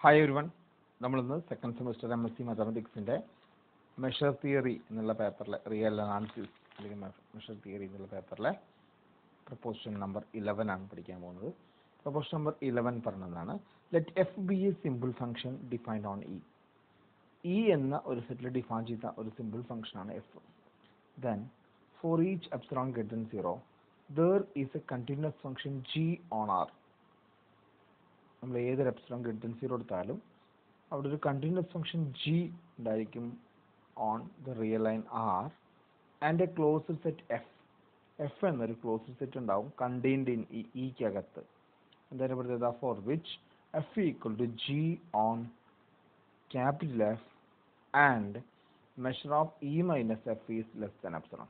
Hi ഒരുവൺ one നമ്മളിന്ന് second semester M S C മാത്തമാറ്റിക്സിന്റെ measure theory എന്നുള്ള പേപ്പറിലെ റിയൽ അനാലിസിസ് അല്ലെങ്കിൽ മെഷർ തിയറി എന്നുള്ള പേപ്പറിലെ പ്രപ്പോസിഷൻ നമ്പർ ഇലവൻ ആണ് പഠിക്കാൻ പോകുന്നത്. പ്രപ്പോസിഷൻ നമ്പർ ഇലവൻ പറഞ്ഞതാണ് let f be a simple function defined on E E എന്ന ഒരു സെറ്റിൽ ഡിഫൈൻ ചെയ്ത ഒരു സിമ്പിൾ ഫംഗ്ഷനാണ് f then for each epsilon get zero there is a continuous function g on R നമ്മൾ ഏതൊരു എപ്സിലോൺ ഗ്രിഡ് സീറോ എടുത്താലും അവിടെ ഒരു കണ്ടിന്യൂസ് ഫംഗ്ഷൻ ജി ഉണ്ടായിരിക്കും on the real line R and a close set F F എന്നൊരു close set ഉണ്ടാവും contained in E ഇക്കകത്ത് എന്തായാലും പ്രത്യേകത for which f equal to g on capital F and measure of E minus F is less than epsilon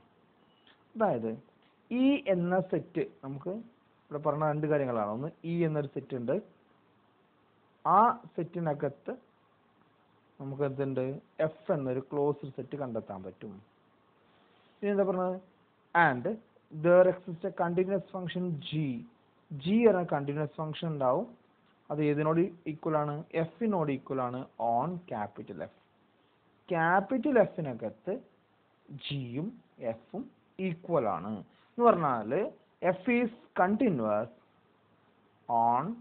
അതായത് E എന്ന set നമുക്ക് ഇവിടെ പറഞ്ഞ രണ്ട് കാര്യങ്ങളാണ്. ഒന്ന് ഇ എന്നൊരു സെറ്റ് ഉണ്ട് ആ സെറ്റിനകത്ത് നമുക്ക് എന്തുണ്ട് എഫ് എന്നൊരു ക്ലോസ്ഡ് സെറ്റ് കണ്ടെത്താൻ പറ്റും. ഇനി എന്താ പറഞ്ഞത്? And there exist a continuous function G G എന്ന കണ്ടിന്യൂസ് ഫംഗ്ഷൻ ഉണ്ടാവും. അത് ഏതിനോട് ഈക്വൽ ആണ്? എഫിനോട് ഈക്വൽ ആണ് ഓൺ ക്യാപിറ്റൽ എഫ് ക്യാപിറ്റൽ എഫിനകത്ത് ജിയും എഫും ഈക്വൽ ആണ്. എന്ന് പറഞ്ഞാൽ f is continuous on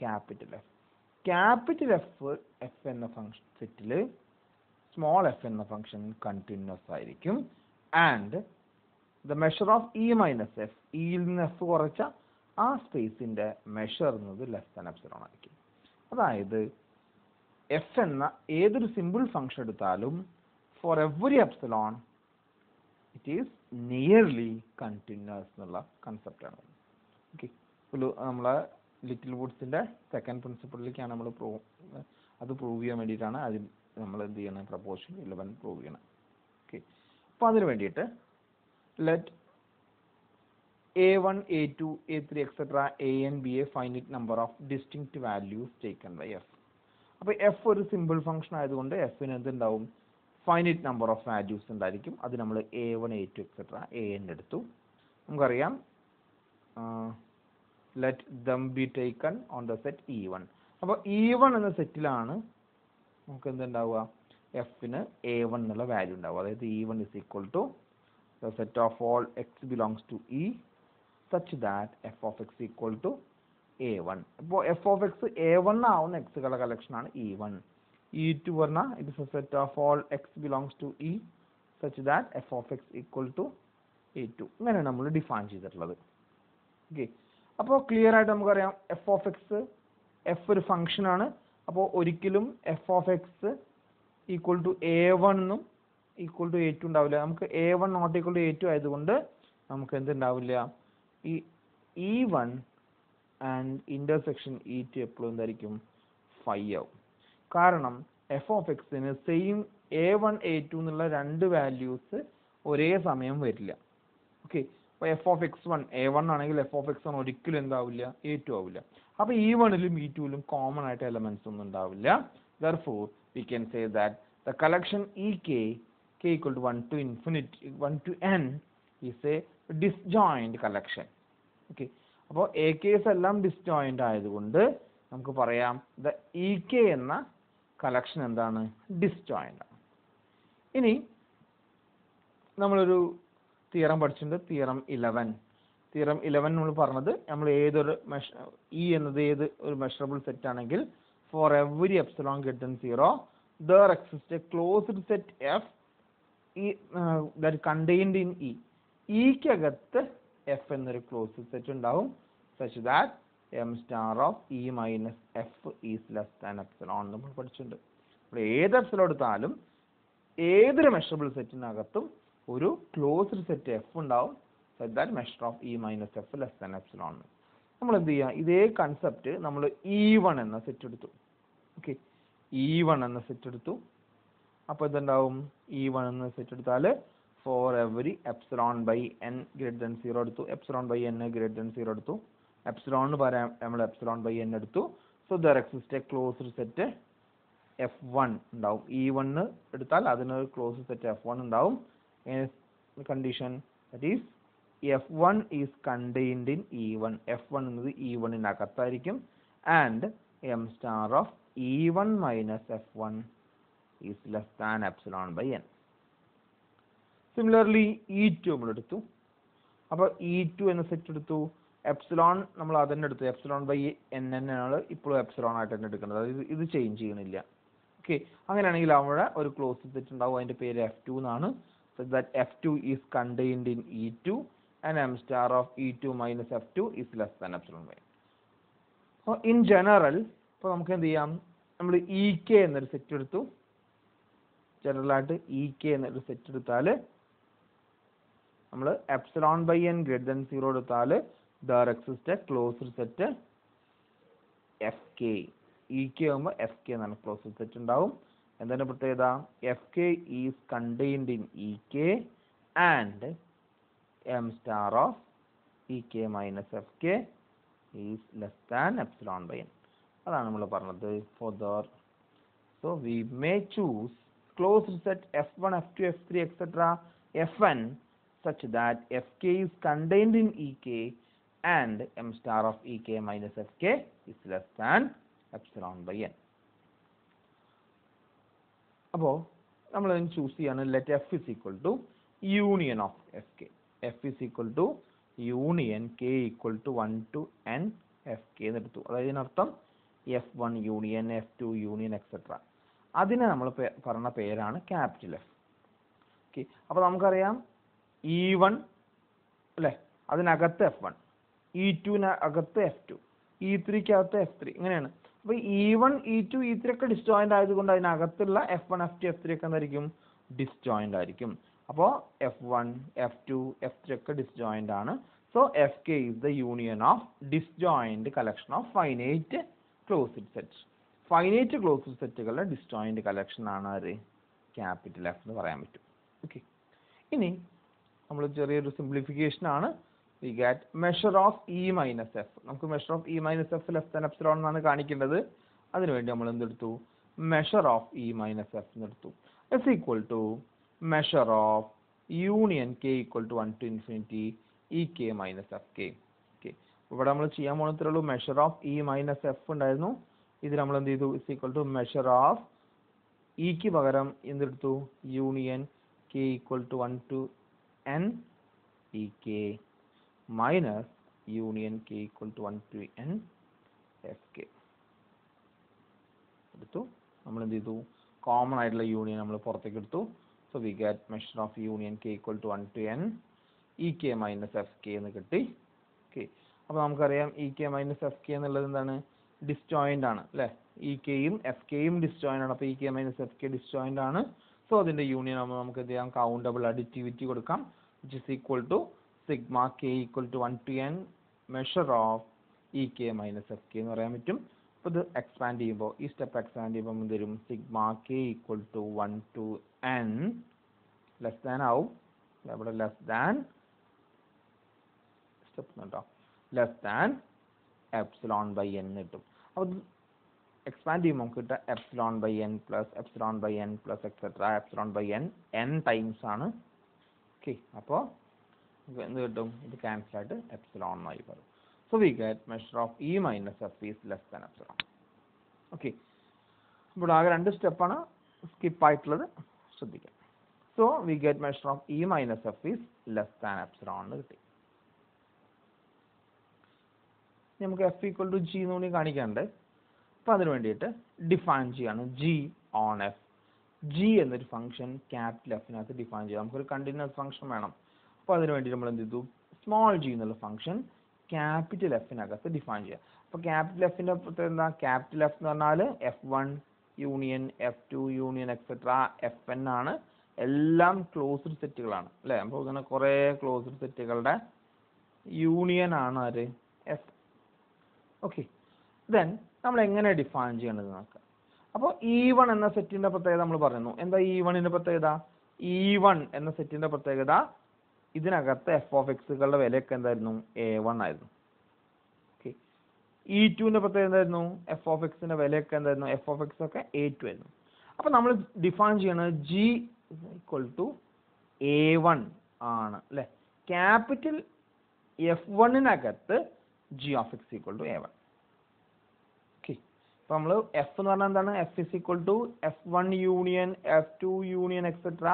capital F capital F F എന്ന ഫംഗ്ഷൻ സെറ്റിൽ സ്മോൾ എഫ് എന്ന ഫംഗ്ഷൻ കണ്ടിന്യൂസ് ആയിരിക്കും. And the measure of E minus F ഇയിൽ നിന്ന് എഫ് കുറച്ച ആ സ്പേസിന്റെ മെഷർ എന്നത് ലെസ് ദാൻ എപ്സിലോൺ ആയിരിക്കും. അതായത് എഫ് എന്ന ഏതൊരു സിമ്പിൾ ഫംഗ്ഷൻ എടുത്താലും for every epsilon it is nearly continuous എന്നുള്ള കൺസെപ്റ്റാണ് ഓക്കെ നമ്മളെ ലിറ്റിൽ വുഡ്സിന്റെ സെക്കൻഡ് പ്രിൻസിപ്പിളിലേക്കാണ് നമ്മൾ പ്രൂവ് അത് പ്രൂവ് ചെയ്യാൻ വേണ്ടിയിട്ടാണ് അതിൽ നമ്മൾ എന്ത് ചെയ്യണം പ്രപ്പോഷൻ ഇലവൻ പ്രൂവ് ചെയ്യണം. ഓക്കെ അപ്പോൾ അതിന് വേണ്ടിയിട്ട് let a one a two a three etcetera a n be a finite number of distinct values taken by f അപ്പോൾ എഫ് ഒരു സിമ്പിൾ ഫംഗ്ഷൻ ആയതുകൊണ്ട് എഫിന് എന്തുണ്ടാവും ഫൈനിറ്റ് നമ്പർ ഓഫ് വാല്യൂസ് ഉണ്ടായിരിക്കും. അത് നമ്മൾ a one a two etcetera a n എടുത്തു നമുക്കറിയാം let them be taken on the set E one അപ്പോൾ ഇ വൺ എന്ന സെറ്റിലാണ് നമുക്ക് എന്തുണ്ടാവുക? എഫിന് എ വൺ എന്നുള്ള വാല്യൂ ഉണ്ടാവുക. അതായത് E one is equal to the set of all x belongs to E such that f of x equal to a one ഇപ്പോൾ f of x a one ആവുന്ന എക്സുകളുടെ കളക്ഷനാണ് ഇ വൺ ഇ ടു പറഞ്ഞാൽ it is a set of all x belongs to E such that f of x equal to a two ഇങ്ങനെയാണ് നമ്മൾ define ചെയ്തിട്ടുള്ളത്. Okay അപ്പോൾ clear ആയിട്ട് നമുക്കറിയാം എഫ് ഓഫ് എക്സ് എഫ് ഒരു ഫംഗ്ഷൻ ആണ്. അപ്പോൾ ഒരിക്കലും f of x equal to a എന്നും ഈക്വൽ ടു എ ടു ഉണ്ടാവില്ല. നമുക്ക് a one not equal to a two ആയതുകൊണ്ട് നമുക്ക് എന്തുണ്ടാവില്ല? ഈ E one and intersection E two എപ്പോഴും എന്തായിരിക്കും? ഫൈവ് ആവും. കാരണം എഫ് ഓഫ് എക്സിന് same a one a two എന്നുള്ള രണ്ട് വാല്യൂസ് ഒരേ സമയം വരില്ല. ഓക്കെ അപ്പോൾ f of x one a one ആണെങ്കിൽ എഫ് ഓഫ് എക്സ് വൺ ഒരിക്കലും എന്താവില്ല എ ടു ആവില്ല. അപ്പോൾ ഇ വണ്ണിലും ഇ ടുവിലും കോമൺ ആയിട്ട് എലമെന്റ്സ് ഒന്നും ഉണ്ടാവില്ല. Therefore we can say that the collection E k k equal to one to infinite one to n is a disjoint collection okay അപ്പോൾ എ കെസ് എല്ലാം ഡിസ്ജോയിന്റ് ആയതുകൊണ്ട് നമുക്ക് പറയാം ദ ഇ കെ എന്ന കളക്ഷൻ എന്താണ്? ഡിസ്ജോയിന്റ് ആണ്. ഇനി നമ്മളൊരു തിയറം പഠിച്ചിട്ടുണ്ട്. തിയറം ഇലവൻ തിയറം ഇലവൻ നമ്മൾ പറഞ്ഞത് നമ്മൾ ഏതൊരു മെഷ ഇ എന്നത് ഏത് ഒരു മെഷറബിൾ സെറ്റ് ആണെങ്കിൽ for every epsilon greater than zero there exist a closed set F E contained in E ഇക്കകത്ത് F എന്നൊരു ക്ലോസ്ഡ് സെറ്റ് ഉണ്ടാവും such that m star of E minus F is less than epsilon നമ്മൾ പഠിച്ചിട്ടുണ്ട്. ഏത് epsilon എടുത്താലും ഏതൊരു measurable സെറ്റിനകത്തും ഒരു closed set F ഉണ്ടാവും. Set that measure of E minus F less than epsilon നമ്മൾ എന്ത് ചെയ്യുക ഇതേ കൺസെപ്റ്റ് നമ്മൾ ഇ വൺ എന്ന സെറ്റ് എടുത്തു. ഓക്കെ ഇ വൺ എന്ന സെറ്റ് എടുത്തു. അപ്പോൾ ഇതുണ്ടാവും ഇ വൺ എന്ന സെറ്റ് എടുത്താൽ for every epsilon by n great than zero എടുത്തു. Epsilon by n great than zero എടുത്തു. എപ്സിലോൺ എന്ന് പറയാം നമ്മൾ എപ്സിലോൺ ബൈ എൻ എടുത്തു. So there exist a closed set F one ഉണ്ടാവും. ഇ വണ്ണ് എടുത്താൽ അതിനൊരു ക്ലോസ് സെറ്റ് എഫ് വൺ ഉണ്ടാവും. Is F one is contained in E one F one എന്നത് E വണ്ണിനകത്തായിരിക്കും and m star of E one minus F one is less than epsilon by n similarly E two നമ്മൾ എടുത്തു. അപ്പോൾ E two എന്ന set എടുത്തു. Epsilon നമ്മൾ അത് തന്നെ എടുത്തു. എപ്സിലോൺ ബൈ എൻ എൻ ആണ് ഇപ്പോഴും എപ്സിലോൺ ആയിട്ട് തന്നെ എടുക്കുന്നത്. അതായത് ഇത് ചേഞ്ച് ചെയ്യണില്ല. ഓക്കെ അങ്ങനെയാണെങ്കിൽ അവിടെ ഒരു ക്ലോസ് സെറ്റ് ഉണ്ടാവും. അതിന്റെ പേര് എഫ് ടു എന്നാണ്. So that f2 is contained in e2 and m star of e2 minus f2 is less than epsilon y. So in general ഇപ്പോൾ നമുക്ക് എന്ത് ചെയ്യാം? നമ്മൾ ഇ കെ എന്നൊരു സെറ്റ് എടുത്തു. ജനറൽ ആയിട്ട് ഇ കെ എന്നൊരു സെറ്റ് എടുത്താൽ നമ്മൾ epsilon by n greater than zero എടുത്താൽ there exist closed set F k E k ആകുമ്പോൾ എഫ് കെ എന്നാണ് ക്ലോസ്ഡ് സെറ്റ് ഉണ്ടാവും. എന്താണ് പ്രത്യേകത? F k is contained in E k and m star of E k minus F k is less than epsilon by n അതാണ് നമ്മൾ പറഞ്ഞത്. For there so we may choose closed set F one F two F three etcetera F n such that fk is contained in ek and m star of ek minus fk is less than epsilon by n. അപ്പോൾ നമ്മൾ അതിന് choose ചെയ്യാണ്. Let F is equal to union of F k F is equal to union k equal to one to n F k എന്ന് എടുത്തു. അതായത് ഇതിനർത്ഥം F one union F two union etcetera അതിനെ നമ്മൾ പറഞ്ഞ പേരാണ് ക്യാപിറ്റൽ എഫ് ഓക്കെ അപ്പോൾ നമുക്കറിയാം ഇ വൺ അല്ലേ? അതിനകത്ത് എഫ് വൺ ഇ ടുവിനകത്ത് എഫ് ടു ഇ ത്രീക്കകത്ത് എഫ് ത്രീ ഇങ്ങനെയാണ്. അപ്പോൾ E one E two E three ഒക്കെ ഡിസ്ജോയിന്റ് ആയതുകൊണ്ട് അതിനകത്തുള്ള F one F two F three ഒക്കെ എന്തായിരിക്കും? ഡിസ്ജോയിന്റ് ആയിരിക്കും. അപ്പോൾ F one F two F three ഒക്കെ ഡിസ്ജോയിന്റ് ആണ്. So F k is the union of disjoint collection of finite closed set finite closed സെറ്റുകളുടെ disjoint collection ആണ് അത് capital F എന്ന് പറയാൻ പറ്റും. ഓക്കെ ഇനി നമ്മൾ ചെറിയൊരു സിംപ്ലിഫിക്കേഷൻ ആണ്. We got measure of E minus F നമുക്ക് measure of E minus F less than epsilon എന്നാണ് കാണിക്കേണ്ടത്. അതിനുവേണ്ടി നമ്മൾ എന്തെടുത്തു measure of E minus F എന്നെടുത്തു is equal to measure of union k equal to one to infinity E k minus F k okay ഇവിടെ നമ്മൾ ചെയ്യാൻ പോകുന്നത്രേ ഉള്ളൂ. Measure of E minus F ഉണ്ടായിരുന്നു. ഇത് നമ്മൾ എന്ത് ചെയ്തു? Is equal to measure of ഇക്ക് പകരം എന്തെടുത്തു union k equal to one to n E k. minus union k equal to 1 to n f k. എടുത്തു. നമ്മൾ എന്ത് ചെയ്തു? കോമൺ ആയിട്ടുള്ള യൂണിയൻ നമ്മൾ പുറത്തേക്ക് എടുത്തു. So we get measure of union k equal to one to n എന്ന് കിട്ടി. ഓക്കെ അപ്പോൾ നമുക്കറിയാം E k minus F k എന്നുള്ളത് എന്താണ്? ഡിസ്ജോയിന്റ് ആണ് അല്ലേ? ഇ കെയും എഫ് കെയും ഡിസ്ജോയിന്റ് ആണ്. അപ്പോൾ E K minus F K disjoint ആണ്. സോ അതിന്റെ യൂണിയൻ ആകുമ്പോൾ നമുക്ക് എന്ത് ചെയ്യാം? കൗണ്ടബിൾ അഡിറ്റിവിറ്റി കൊടുക്കാം which is equal to sigma k equal to one to n measure of E k minus F k എന്ന് പറയാൻ പറ്റും. അപ്പോൾ ഇത് എക്സ്പാൻഡ് ചെയ്യുമ്പോൾ ഈ സ്റ്റെപ്പ് എക്സ്പാൻഡ് ചെയ്യുമ്പോൾ എന്ത് വരും? Sigma K equal to one to N less than ആവും. ഇവിടെ ലെസ് ദാൻ സ്റ്റെപ്പ് കേട്ടോ less than epsilon by N കിട്ടും. അപ്പോൾ എക്സ്പാൻഡ് ചെയ്യുമ്പോൾ നമുക്ക് കിട്ടുക epsilon by N plus epsilon by N plus etcetera epsilon by N N times ആണ്. Okay അപ്പോൾ എന്ത് കിട്ടും? ഇത് ക്യാൻസൽ ആയിട്ട് എപ്സിലോൺ ആയി വരും so we get measure of E minus F is less than epsilon okay അപ്പോൾ ആകെ രണ്ട് സ്റ്റെപ്പാണ് സ്കിപ്പ് ആയിട്ടുള്ളത്. ശ്രദ്ധിക്കാം. So we get measure of E minus F is less than epsilon എന്ന് കിട്ടി. നമുക്ക് എഫ് ഈക്വൽ ടു ജി എന്ന് കൂടി കാണിക്കാണ്ട് അപ്പോൾ അതിന് വേണ്ടിയിട്ട് ഡിഫൈൻ ചെയ്യാണ് ജി ഓൺ എഫ് ജി എന്നൊരു ഫംഗ്ഷൻ ക്യാപിറ്റൽ എഫിനകത്ത് ഡിഫൈൻ ചെയ്യാം. നമുക്കൊരു കണ്ടിന്യൂസ് ഫംഗ്ഷൻ വേണം. അപ്പോൾ അതിന് വേണ്ടി നമ്മൾ എന്ത് ചെയ്തു സ്മോൾ ജി എന്നുള്ള ഫംഗ്ഷൻ ക്യാപിറ്റൽ എഫിനകത്ത് ഡിഫൈൻ ചെയ്യാം. അപ്പോൾ ക്യാപിറ്റൽ എഫിന്റെ എന്താ? ക്യാപിറ്റൽ എഫ് എന്ന് പറഞ്ഞാൽ F one union F two union etcetera F N ആണ്. എല്ലാം ക്ലോസ്ഡ് സെറ്റുകളാണ് അല്ലേ? അപ്പോൾ ഇങ്ങനെ കുറേ ക്ലോസ്ഡ് സെറ്റുകളുടെ യൂണിയൻ ആണ് ആര്? എഫ് ഓക്കെ ദെൻ നമ്മൾ എങ്ങനെ ഡിഫൈൻ ചെയ്യേണ്ടത് നോക്കാം. അപ്പോൾ ഇ വൺ എന്ന സെറ്റിന്റെ പ്രത്യേകത നമ്മൾ പറയുന്നു. എന്താ ഇ വണ്ണിന്റെ പ്രത്യേകത? ഇ വൺ എന്ന സെറ്റിന്റെ പ്രത്യേകത ഇതിനകത്ത് എഫ് ഓഫ് എക്സുകളുടെ വിലയൊക്കെ എന്തായിരുന്നു? എ വൺ ആയിരുന്നു. ഓക്കെ ഇ ടുവിന്റെ പ്രത്യേകത എന്തായിരുന്നു? എഫ് ഓഫ് എക്സിന്റെ വിലയൊക്കെ എന്തായിരുന്നു? എഫ് ഓഫ് എക്സ് ഒക്കെ എ ടു ആയിരുന്നു. അപ്പോൾ നമ്മൾ ഡിഫൈൻ ചെയ്യണത് G equal to A one ആണ് അല്ലേ? Capital F വണ്ണിനകത്ത് G of X equal to A one okay അപ്പോൾ നമ്മൾ എഫ് എന്ന് പറഞ്ഞാൽ എന്താണ്? F is equal to F one union F two union etcetera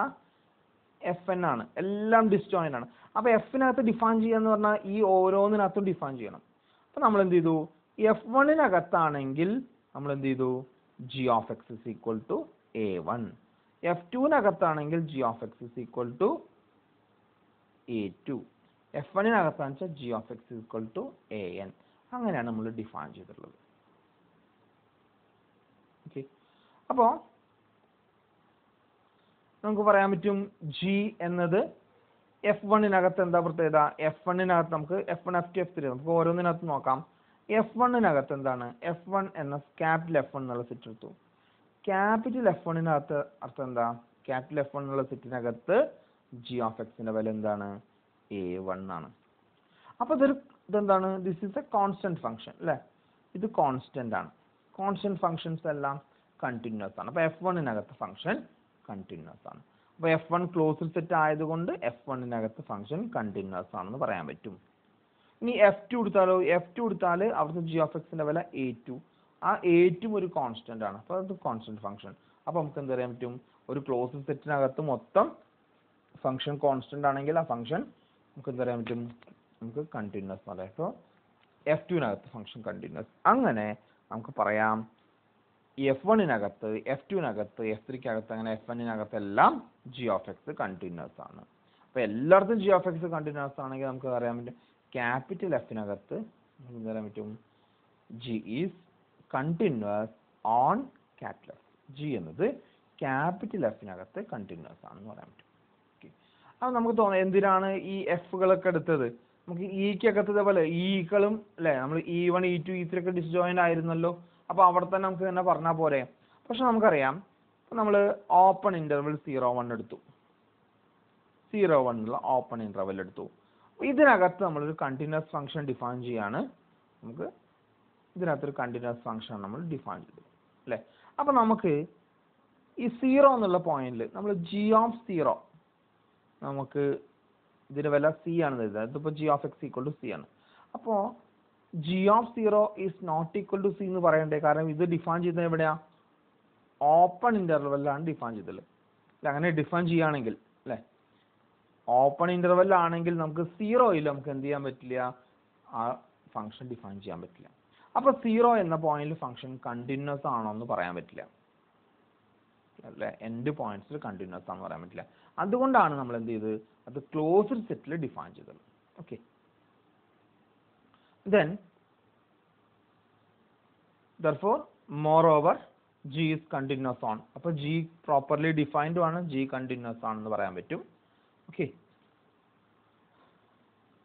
F N ആണ്. എല്ലാം ഡിസ്റ്റോയിൻ ആണ്. അപ്പോൾ എഫിനകത്ത് ഡിഫൈൻ ചെയ്യാന്ന് പറഞ്ഞാൽ ഈ ഓരോന്നിനകത്തും ഡിഫൈൻ ചെയ്യണം. അപ്പോൾ നമ്മൾ എന്ത് ചെയ്തു? എഫ് വണ്ണിനകത്താണെങ്കിൽ നമ്മൾ എന്ത് ചെയ്തു? G of X is equal to A one F ടുവിനകത്താണെങ്കിൽ G of X is equal to A two F വണ്ണിനകത്താന്ന് വെച്ചാൽ G of X equal to A N അങ്ങനെയാണ് നമ്മൾ ഡിഫൈൻ ചെയ്തിട്ടുള്ളത്. അപ്പോൾ നമുക്ക് പറയാൻ പറ്റും ജി എന്നത് എഫ് വണ്ണിനകത്ത് എന്താ പ്രത്യേകത? എഫ് വണ്ണിനകത്ത് നമുക്ക് F one F two F three നമുക്ക് ഓരോന്നിനകത്ത് നോക്കാം. എഫ് വണ്ണിനകത്ത് എന്താണ്? എഫ് വൺ എന്ന ക്യാപിറ്റൽ എഫ് വൺ എന്നുള്ള സെറ്റ് എടുത്തു. ക്യാപിറ്റൽ എഫ് വണ്ണിനകത്ത് അർത്ഥം എന്താ? ക്യാപിറ്റൽ എഫ് വൺ എന്നുള്ള സെറ്റിനകത്ത് ജി ഓഫ് എക്സിന്റെ വില എന്താണ്? എ വൺ ആണ്. അപ്പൊ ഇതൊരു ഇതെന്താണ്? This is a constant function അല്ലെ? ഇത് കോൺസ്റ്റന്റ് ആണ്. കോൺസ്റ്റന്റ് ഫംഗ്ഷൻസ് എല്ലാം കണ്ടിന്യൂസ് ആണ്. അപ്പൊ എഫ് വണ്ണിനകത്ത് ഫംഗ്ഷൻ കണ്ടിന്യൂസ് ആണ്. അപ്പൊ എഫ് വൺ ക്ലോസ്ഡ് സെറ്റ് ആയതുകൊണ്ട് എഫ് വണ്ണിനകത്ത് ഫംഗ്ഷൻ കണ്ടിന്യൂസ് ആണെന്ന് പറയാൻ പറ്റും. ഇനി എഫ് ടു എടുത്താലോ? എഫ് ടു എടുത്താൽ അവിടുത്തെ ജി ഓഫ് എക്സിന്റെ വില എ ടു ആ എ ടു ഒരു കോൺസ്റ്റന്റ് ആണ്. അപ്പോൾ അത് കോൺസ്റ്റന്റ് ഫംഗ്ഷൻ അപ്പോൾ നമുക്ക് എന്ത് പറയാൻ പറ്റും? ഒരു ക്ലോസ്ഡ് സെറ്റിനകത്ത് മൊത്തം ഫംഗ്ഷൻ കോൺസ്റ്റന്റ് ആണെങ്കിൽ ആ ഫംഗ്ഷൻ നമുക്ക് എന്ത് പറയാൻ പറ്റും? നമുക്ക് കണ്ടിന്യൂസ് എന്ന് പറയാം. അപ്പോൾ എഫ് ടുവിനകത്ത് ഫംഗ്ഷൻ കണ്ടിന്യൂസ് അങ്ങനെ നമുക്ക് പറയാം. എഫ് വണ്ണിനകത്ത് എഫ് ടുവിനകത്ത് എഫ് ത്രീക്കകത്ത് അങ്ങനെ എഫ് എന്നിനകത്ത് എല്ലാം ജി ഓഫ് എക്സ് കണ്ടിന്യൂസ് ആണ്. അപ്പോൾ എല്ലായിടത്തും ജി ഓഫ് എക്സ് കണ്ടിന്യൂസ് ആണെങ്കിൽ നമുക്ക് അറിയാൻ പറ്റും ക്യാപിറ്റൽ എഫിനകത്ത് നമുക്ക് പറയാൻ പറ്റും G is continuous on capital F G എന്നത് ക്യാപിറ്റൽ എഫിനകത്ത് കണ്ടിന്യൂസ് ആണെന്ന് പറയാൻ പറ്റും. ഓക്കെ അപ്പോൾ നമുക്ക് തോന്നാം എന്തിനാണ് ഈ എഫുകളൊക്കെ എടുത്തത്? നമുക്ക് ഇക്കകത്ത് ഇതേപോലെ ഈകളും അല്ലേ? നമ്മൾ E one E two E three ഒക്കെ ഡിസ്ജോയിന്റ് ആയിരുന്നല്ലോ. അപ്പോൾ അവിടെ തന്നെ നമുക്ക് തന്നെ പറഞ്ഞാൽ പോരെ. പക്ഷെ നമുക്കറിയാം നമ്മൾ ഓപ്പൺ ഇന്റർവൽ സീറോ വൺ എടുത്തു. സീറോ വണ്ണിലുള്ള ഓപ്പൺ ഇന്റർവൽ എടുത്തു. ഇതിനകത്ത് നമ്മളൊരു കണ്ടിന്യൂസ് ഫംഗ്ഷൻ ഡിഫൈൻ ചെയ്യാണ്. നമുക്ക് ഇതിനകത്ത് ഒരു കണ്ടിന്യൂസ് ഫംഗ്ഷൻ നമ്മൾ ഡിഫൈൻ ചെയ്തു അല്ലേ? അപ്പോൾ നമുക്ക് ഈ സീറോ എന്നുള്ള പോയിന്റിൽ നമ്മൾ ജി ഓഫ് സീറോ നമുക്ക് ഇതിന് വില സി ആണ് എഴുതുന്നത് ഇതിപ്പോൾ G of X equal to C ആണ്. അപ്പോൾ G of zero is not equal to C എന്ന് പറയണ്ടേ? കാരണം ഇത് ഡിഫൈൻ ചെയ്യുന്നത് എവിടെയാ? ഓപ്പൺ ഇന്റർവെല്ലാണ് ഡിഫൈൻ ചെയ്തത്. അങ്ങനെ ഡിഫൈൻ ചെയ്യുകയാണെങ്കിൽ അല്ലെ? ഓപ്പൺ ഇന്റർവെൽ ആണെങ്കിൽ നമുക്ക് സീറോയിൽ നമുക്ക് എന്ത് ചെയ്യാൻ പറ്റില്ല? ആ ഫംഗ്ഷൻ ഡിഫൈൻ ചെയ്യാൻ പറ്റില്ല. അപ്പോൾ സീറോ എന്ന പോയിന്റിൽ ഫംഗ്ഷൻ കണ്ടിന്യൂസ് ആണോ എന്ന് പറയാൻ പറ്റില്ല. അല്ലെ? എൻഡ് പോയിന്റ്സിൽ കണ്ടിന്യൂസ് ആണെന്ന് പറയാൻ പറ്റില്ല. അതുകൊണ്ടാണ് നമ്മൾ എന്ത് ചെയ്തത്? അത് ക്ലോസ്ഡ് സെറ്റിൽ ഡിഫൈൻ ചെയ്തത്. Okay then therefore moreover g is continuous on. അപ്പോൾ g properly defined ആണ് g continuous ആണെന്ന് പറയാൻ പറ്റും. ഓക്കെ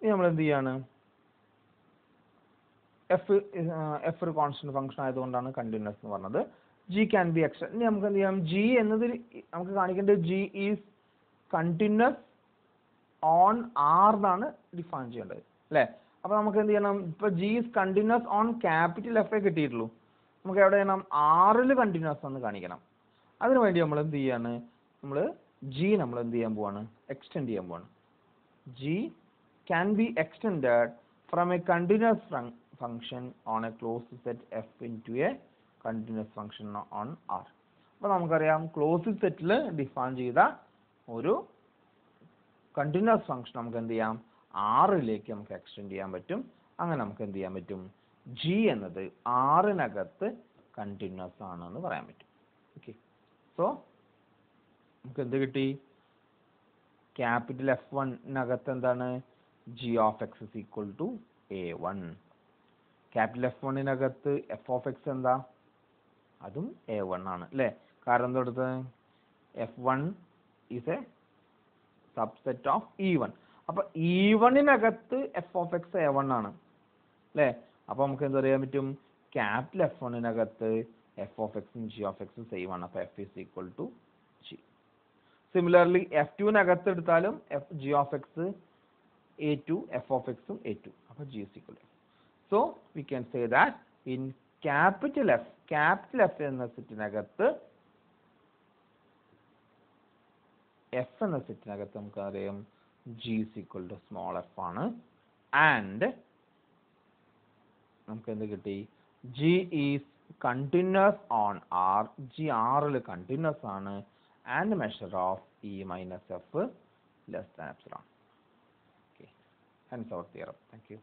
ഇനി നമ്മൾ എന്ത് ചെയ്യാണ്? എഫ് എഫ് ഒരു കോൺസ്റ്റന്റ് ഫംഗ്ഷൻ ആയതുകൊണ്ടാണ് കണ്ടിന്യൂസ് എന്ന് പറഞ്ഞത്. ജി ക്യാൻ ബി എക്സ്റ്റൻ ഇനി നമുക്ക് എന്ത് ചെയ്യാം? ജി എന്നതിൽ നമുക്ക് കാണിക്കേണ്ടത് G is continuous on R എന്നാണ് ഡിഫൈൻ ചെയ്യേണ്ടത്. അല്ലേ? അപ്പൊ നമുക്ക് എന്ത് ചെയ്യണം? ഇപ്പൊ G is continuous on capital F A കിട്ടിയിട്ടുള്ളൂ. നമുക്ക് എവിടെ ചെയ്യണം? ആറിൽ കണ്ടിന്യൂസ് എന്ന് കാണിക്കണം. അതിനു വേണ്ടി നമ്മൾ എന്ത് ചെയ്യാണ്? നമ്മൾ ജി നമ്മൾ എന്ത് ചെയ്യാൻ പോവാണ്? എക്സ്റ്റെൻഡ് ചെയ്യാൻ പോവാണ്. G can be extend from a continuous function on a close set F into a continuous function on R അപ്പോൾ നമുക്കറിയാം ക്ലോസ് സെറ്റിൽ ഡിഫൈൻ ചെയ്ത ഒരു കണ്ടിന്യൂസ് ഫംഗ്ഷൻ നമുക്ക് എന്ത് ചെയ്യാം? ആറിലേക്ക് നമുക്ക് എക്സ്റ്റെൻഡ് ചെയ്യാൻ പറ്റും. അങ്ങനെ നമുക്ക് എന്ത് ചെയ്യാൻ പറ്റും? ജി എന്നത് ആറിനകത്ത് കണ്ടിന്യൂസ് ആണെന്ന് പറയാൻ പറ്റും. ഓക്കെ സോ നമുക്ക് എന്ത് കിട്ടി? ക്യാപിറ്റൽ എഫ് വണ്ണിനകത്ത് എന്താണ്? G of X is equal to A one capital F വണ്ണിനകത്ത് F of X എന്താ? അതും എ വൺ ആണ് അല്ലേ? കാരണം എന്താ എടുത്തത് F one is a subset of E one അപ്പൊ E വണ്ണിനകത്ത് F of X A one ആണ്. അല്ലേ? അപ്പൊ നമുക്ക് എന്താ പറയാൻ പറ്റും? ക്യാപിറ്റൽ എഫ് വണ്ണിനകത്ത് എഫ് ഓഫ് എക്സും ജി ഓഫ് എക്സും സെയിം ആണ്. അപ്പൊ F is equal to G similarly F ടുവിനകത്ത് എടുത്താലും F G of X A two F of എക്സും എ ടു അപ്പൊ G is equal so we can say that in capital F capital F എന്ന സെറ്റിനകത്ത് F എന്ന സെറ്റിനകത്ത് നമുക്ക് G is equal to small F ആണ്. And നമുക്ക് എന്ത് കിട്ടി? G is continuous on R G ആറിൽ കണ്ടിന്യൂസ് ആണ്. And measure of E minus F less than epsilon okay hence our theorem thank you